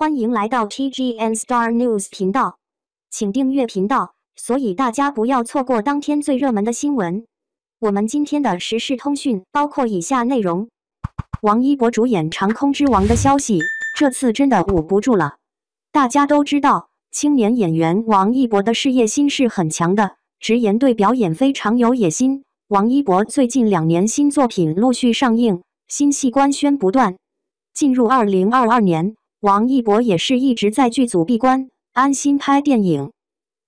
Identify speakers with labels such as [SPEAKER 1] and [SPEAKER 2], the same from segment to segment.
[SPEAKER 1] 欢迎来到 TGN Star News 频道，请订阅频道，所以大家不要错过当天最热门的新闻。我们今天的时事通讯包括以下内容：王一博主演《长空之王》的消息，这次真的捂不住了。大家都知道，青年演员王一博的事业心是很强的，直言对表演非常有野心。王一博最近两年新作品陆续上映，新戏官宣不断。进入二零二二年，王一博也是一直在剧组闭关，安心拍电影。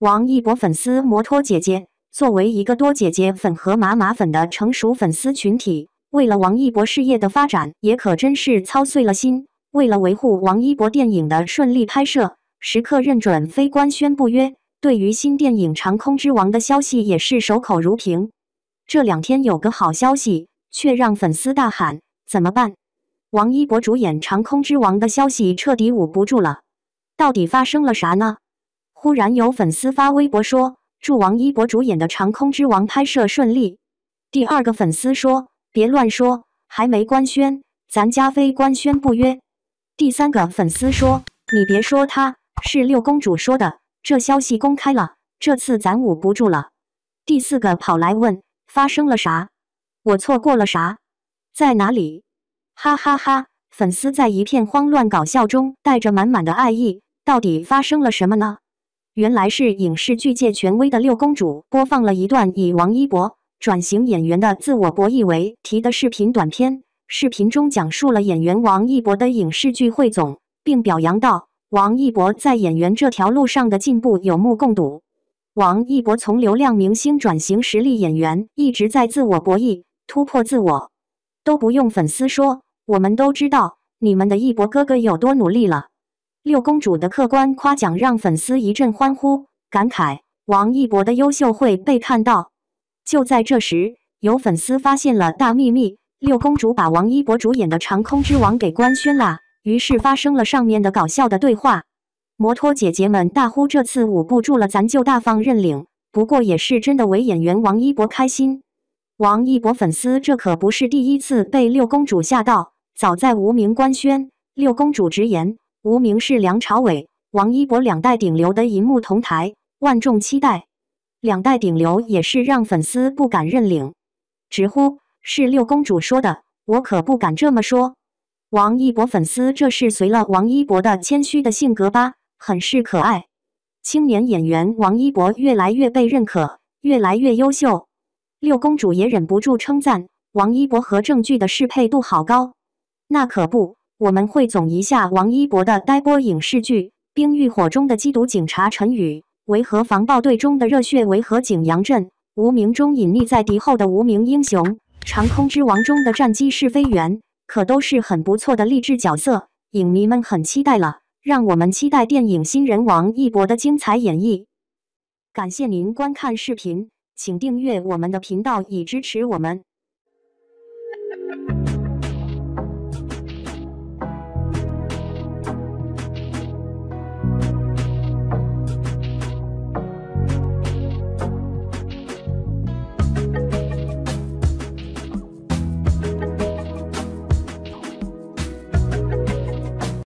[SPEAKER 1] 王一博粉丝摩托姐姐作为一个多姐姐粉和马马粉的成熟粉丝群体，为了王一博事业的发展，也可真是操碎了心。为了维护王一博电影的顺利拍摄，时刻认准非官宣不约。对于新电影《长空之王》的消息，也是守口如瓶。这两天有个好消息，却让粉丝大喊：“怎么办？”王一博主演《长空之王》的消息彻底捂不住了，到底发生了啥呢？忽然有粉丝发微博说：“祝王一博主演的《长空之王》拍摄顺利。”第二个粉丝说：“别乱说，还没官宣，咱家非官宣不约。”第三个粉丝说：“你别说，他是六公主说的，这消息公开了，这次咱捂不住了。”第四个跑来问。发生了啥？我错过了啥？在哪里？哈哈哈！粉丝在一片慌乱搞笑中带着满满的爱意。到底发生了什么呢？原来是影视剧界权威的六公主播放了一段以王一博转型演员的自我博弈为题的视频短片。视频中讲述了演员王一博的影视剧汇总，并表扬道：“王一博在演员这条路上的进步有目共睹。”王一博从流量明星转型实力演员，一直在自我博弈、突破自我，都不用粉丝说，我们都知道你们的一博哥哥有多努力了。六公主的客观夸奖让粉丝一阵欢呼，感慨王一博的优秀会被看到。就在这时，有粉丝发现了大秘密：六公主把王一博主演的《长空之王》给官宣了。于是发生了上面的搞笑的对话。摩托姐姐们大呼：“这次捂不住了，咱就大方认领。”不过也是真的为演员王一博开心。王一博粉丝这可不是第一次被六公主吓到。早在无名官宣，六公主直言无名是梁朝伟、王一博两代顶流的银幕同台，万众期待。两代顶流也是让粉丝不敢认领，直呼是六公主说的，我可不敢这么说。王一博粉丝这是随了王一博的谦虚的性格吧？很是可爱，青年演员王一博越来越被认可，越来越优秀。六公主也忍不住称赞王一博和郑剧的适配度好高。那可不，我们汇总一下王一博的待播影视剧：《冰与火》中的缉毒警察陈宇，《维和防暴队》中的热血维和警杨震，《无名》中隐匿在敌后的无名英雄，《长空之王》中的战机试飞员，可都是很不错的励志角色，影迷们很期待了。让我们期待电影新人王一博的精彩演绎。感谢您观看视频，请订阅我们的频道以支持我们。